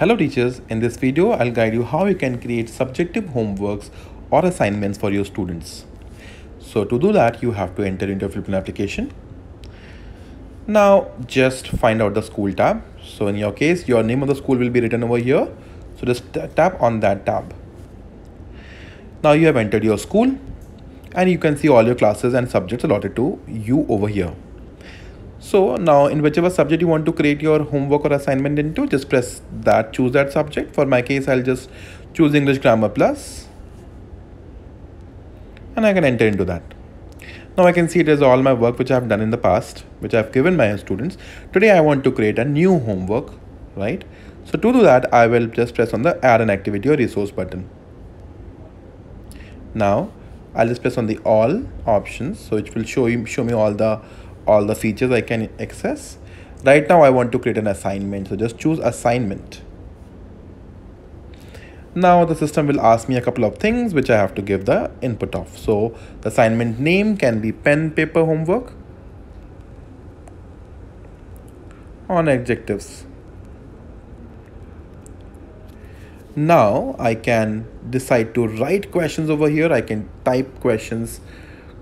Hello teachers, in this video I'll guide you how you can create subjective homeworks or assignments for your students. So to do that you have to enter into your Fliplearn application. Now just find out the school tab. So in your case your name of the school will be written over here. So just tap on that tab. Now you have entered your school and you can see all your classes and subjects allotted to you over here. So now in whichever subject you want to create your homework or assignment into, just press that, choose that subject. For my case, I'll just choose English Grammar Plus and I can enter into that. Now I can see it is all my work which I have done in the past, which I've given my students. Today I want to create a new homework, right? So to do that, I will just press on the add an activity or resource button. Now I'll just press on the all options. So it will show you show me all the all the features I can access. Right now I want to create an assignment. So just choose assignment. Now the system will ask me a couple of things which I have to give the input of. So the assignment name can be pen, paper, homework on adjectives. Now I can decide to write questions over here. I can type questions,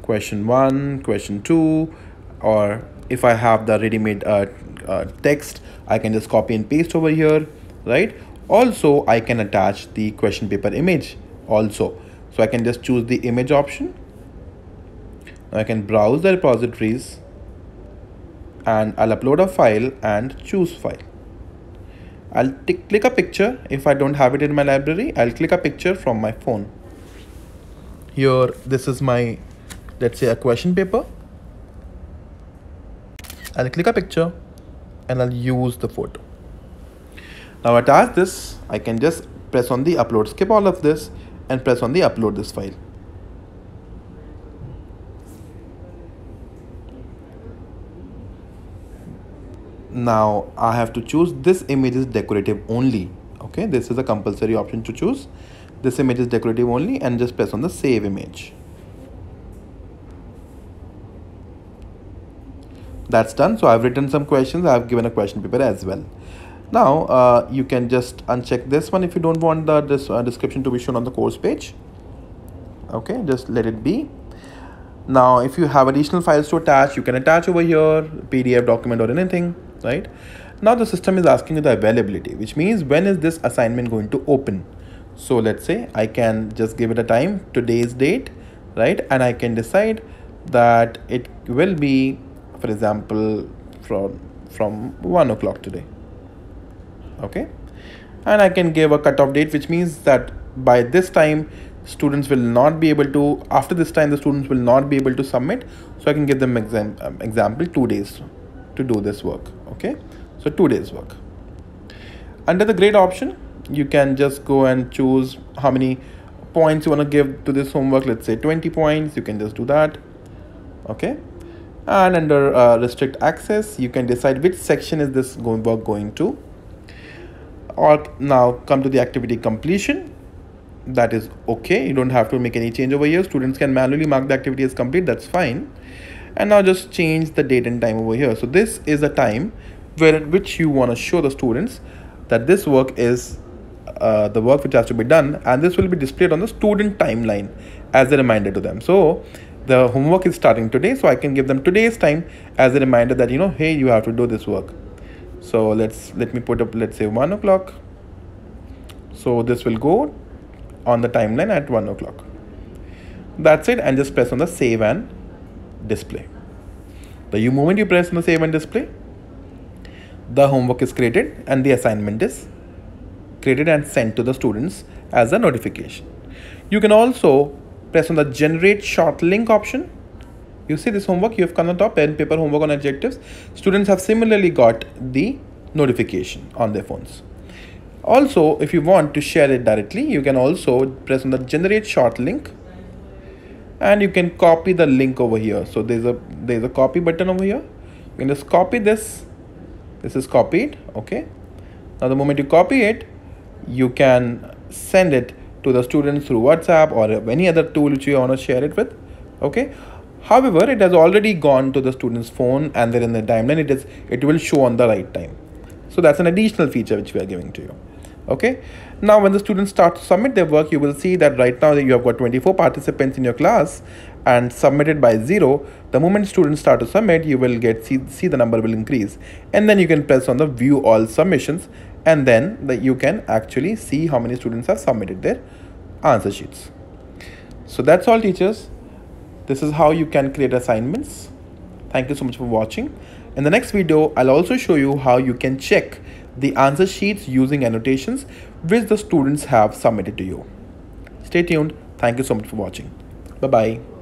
question one, question two, or if I have the ready-made uh, uh, text I can just copy and paste over here right? Also I can attach the question paper image also. So I can just choose the image option. I can browse the repositories and I'll upload a file and choose file. I'll click a picture. If I don't have it in my library I'll click a picture from my phone. Here this is my let's say a question paper I'll click a picture and I'll use the photo. Now attach this, I can just press on the upload, skip all of this and press on the upload this file. Now I have to choose this image is decorative only. Okay, this is a compulsory option to choose. This image is decorative only and just press on the save image. That's done. So i've written some questions. I've given a question paper as well. Now uh, you can just uncheck this one if you don't want the this uh, description to be shown on the course page. Okay just let it be. Now if you have additional files to attach you can attach over here pdf document or anything right? Now the system is asking you the availability which means when is this assignment going to open? So let's say i can just give it a time today's date right? And i can decide that it will be for example from from one o'clock today. Okay? And i can give a cutoff date which means that by this time students will not be able to after this time the students will not be able to submit. So i can give them exam um, example two days to do this work. Okay? So two days work. Under the grade option you can just go and choose how many points you want to give to this homework. Let's say 20 points. You can just do that. Okay and under uh, restrict access you can decide which section is this going work going to. Or now come to the activity completion. That is okay. You don't have to make any change over here. Students can manually mark the activity as complete. That's fine. And now just change the date and time over here. So this is the time where which you want to show the students that this work is uh, the work which has to be done and this will be displayed on the student timeline as a reminder to them. So the homework is starting today so i can give them today's time as a reminder that you know hey you have to do this work. So let's let me put up let's say one o'clock. So this will go on the timeline at one o'clock. That's it and just press on the save and display. The moment you press on the save and display the homework is created and the assignment is created and sent to the students as a notification. You can also press on the generate short link option. You see this homework you have come on top pen paper homework on adjectives. Students have similarly got the notification on their phones. Also if you want to share it directly you can also press on the generate short link. And you can copy the link over here. So there's a there's a copy button over here. You can just copy this. This is copied okay. Now the moment you copy it you can send it to the students through WhatsApp or any other tool which you want to share it with. Okay. However, it has already gone to the student's phone and then in the timeline it is it will show on the right time. So that's an additional feature which we are giving to you. okay now when the students start to submit their work you will see that right now that you have got 24 participants in your class and submitted by zero the moment students start to submit you will get see, see the number will increase and then you can press on the view all submissions and then that you can actually see how many students have submitted their answer sheets. So that's all teachers. This is how you can create assignments. Thank you so much for watching. In the next video i'll also show you how you can check the answer sheets using annotations which the students have submitted to you. Stay tuned. Thank you so much for watching. Bye bye